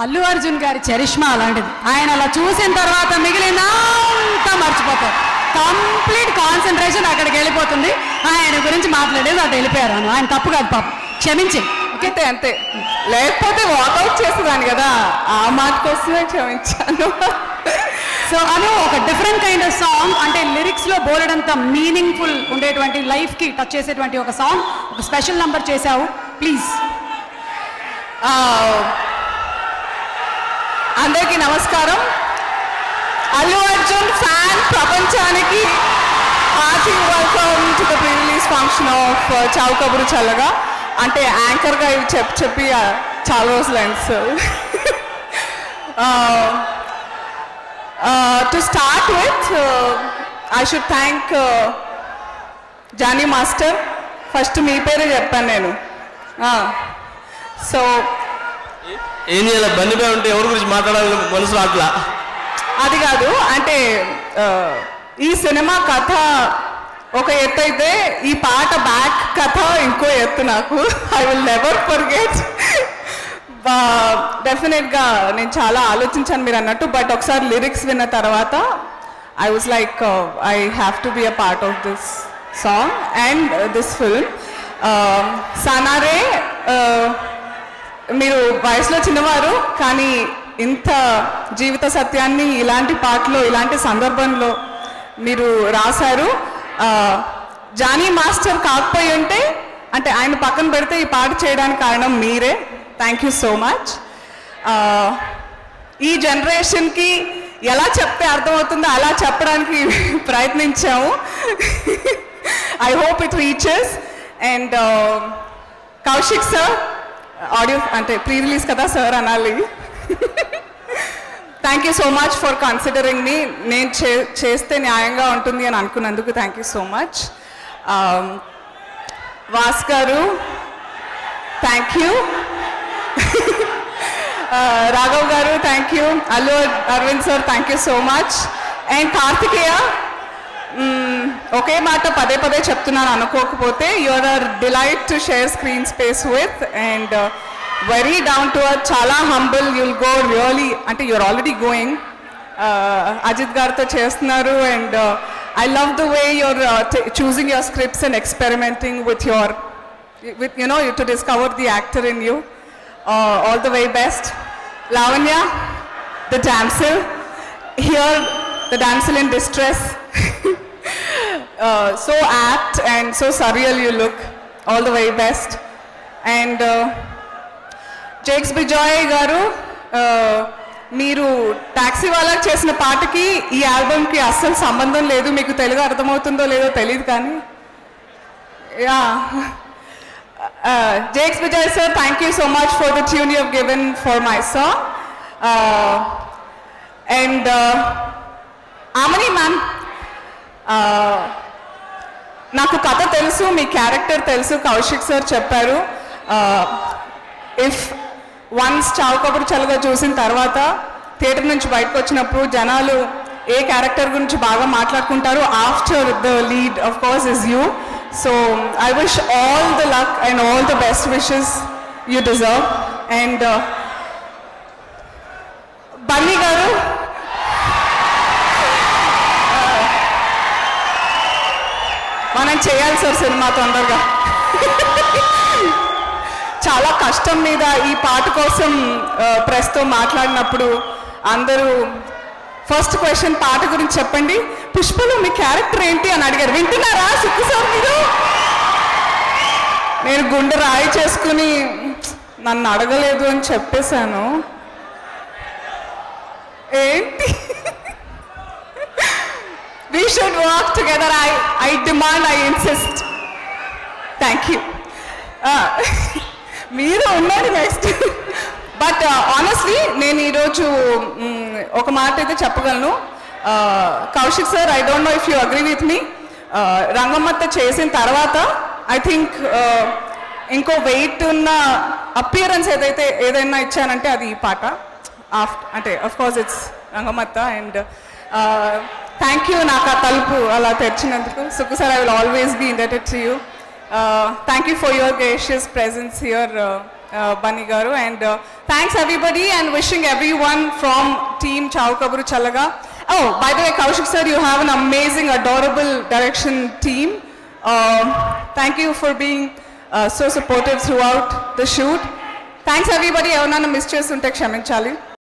అల్లు అర్జున్ గారి చరిష్మా అలాంటిది. ఆయన అలా చూసిన తర్వాత మిగిలినంతా మర్చిపోతారు. కంప్లీట్ కాన్సన్ట్రేషన్ అక్కడికి వెళ్ళిపోతుంది. ఆయన గురించి మాట్లాడేది అటు వెళ్ళిపోయారు ఆయన తప్పు కాదు పాపం. క్షమించి. అంతే అంతే. లేకపోతే వాకౌట్ చేసేదాన్ని కదా. ఆ మాట కోసమే క్షమించాను. సో అను ఒక డిఫరెంట్ కైండ్ ఆఫ్ సాంగ్ అంటే లిరిక్స్లో బోలెడంత మీనింగ్ఫుల్ ఉండేటువంటి లైఫ్కి టచ్ చేసేటువంటి ఒక సాంగ్ ఒక స్పెషల్ నంబర్ చేశావు. ప్లీజ్ నమస్కారం. అల్లు అర్జున్ ఫ్యాన్ ప్రపంచానికి hearty welcome to the pre release function of Chaavu Kaburu Challaga. అంటే యాంకర్గా ఇవి చెప్పి చెప్పి చాలా రోజులు sir. To start with I should thank Johnny master first మీ పేరే చెప్పాను నేను. సో ఏం చేయాలి? బండిపై ఉంటే ఎవరి గురించి మాట్లాడాలి? మనసు అట్లా అది కాదు అంటే ఈ సినిమా కథ ఒక ఎత్తు అయితే ఈ పాట బ్యాక్ కథ ఇంకో ఎత్తు నాకు. ఐ విల్ నెవర్ ఫర్గెట్ డెఫినెట్గా నేను చాలా ఆలోచించాను మీరు అన్నట్టు బట్ ఒకసారి లిరిక్స్ విన్న తర్వాత I was like I have to be a part of this song and this film సనారే మీరు వయసులో చిన్నవారు కానీ ఇంత జీవిత సత్యాన్ని ఇలాంటి పాటలో ఇలాంటి సందర్భంలో మీరు రాశారు. జానీ మాస్టర్ కాకపోయి ఉంటే అంటే ఆయన పక్కన పెడితే ఈ పాట చేయడానికి కారణం మీరే. థ్యాంక్ యూ సో మచ్ ఈ జనరేషన్కి ఎలా చెప్తే అర్థమవుతుందో అలా చెప్పడానికి ప్రయత్నించాము. I hope it reaches and Kaushik sir audio అంటే ప్రీ రిలీజ్ కదా సార్ అనాలి. Thank you so much for considering మీ నేను చే చేస్తే న్యాయంగా ఉంటుంది అని అనుకున్నందుకు thank you so much was గారు థ్యాంక్ యూ uh, రాఘవ్ గారు thank you Allu Aravind sir thank you so much and Karthikeya um, ఒకే మాట పదే పదే చెప్తున్నాను అనుకోకపోతే your are delight to share screen space with and very down to earth చాలా humble you'll go really అంటే you're already going Ajith గారితో చేస్తున్నారు and I love the way your choosing your scripts and experimenting with your with you know to discover the actor in you uh, all the very best. Lavanya the damsel here the damsel in distress. Uh, so apt and so surreal you look. All the very best. And uh, Jakes Bijoy garu, మీరు taxi వాళ్ళకి చేసిన పాటకి ఈ ఆల్బమ్కి అస్సలు సంబంధం లేదు మీకు తెలుగు అర్థమవుతుందో లేదో తెలియదు కానీ yeah Jakes Vijay sir thank you so much for the tune you given for my song and Amani ma'am and uh, Amani ma'am, uh, నాకు కథ తెలుసు మీ క్యారెక్టర్ తెలుసు కౌశిక్ సార్ చెప్పారు. ఇఫ్ వన్స్ చావు చలుగా చూసిన తర్వాత థియేటర్ నుంచి బయటకు వచ్చినప్పుడు జనాలు ఏ క్యారెక్టర్ గురించి బాగా మాట్లాడుకుంటారు after the lead of course is you so I wish all the luck and all the best wishes you deserve and Bunny గారు చేయాలి సార్ సినిమా తొందరగా. చాలా కష్టం మీద ఈ పాట కోసం ప్రెస్తో మాట్లాడినప్పుడు అందరూ ఫస్ట్ క్వశ్చన్ పాట గురించి చెప్పండి. పుష్పలో మీ క్యారెక్టర్ ఏంటి? అని అడిగారు. వింటున్నారా సుక్కు సార్ మీరు? నేను గుండె రాయి చేసుకుని నన్ను అడగలేదు అని చెప్పేశాను. ఏంటి? Should work together. I, I demand, I insist. Thank you. Uh, మీరు ఉన్నారు నెక్స్ట్ బట్ ఆనెస్ట్లీ నేను ఈరోజు ఒక మాట అయితే చెప్పగలను uh, Kaushik sir I don't know if you agree with me Rangammatta చేసిన తర్వాత ఐ థింక్ uh, ఇంకో వెయిట్ ఉన్న అపియరెన్స్ ఏదైతే ఏదైనా ఇచ్చానంటే అది ఈ పాట ఆఫ్ట్ అంటే of course it's Rangammatta and thank you నాకు ఆ తలుపు అలా తెరిచినందుకు Sukku sir I will always be indebted to you thank you for your gracious presence here Bunny గారు and thanks everybody and wishing everyone from team Chaavu Kaburu Challaga oh by the way Kaushik sir you have an amazing adorable direction team thank you for being so supportive throughout the shoot thanks everybody ఎవరన్నా miss చేస్తుంటే క్షమించాలి.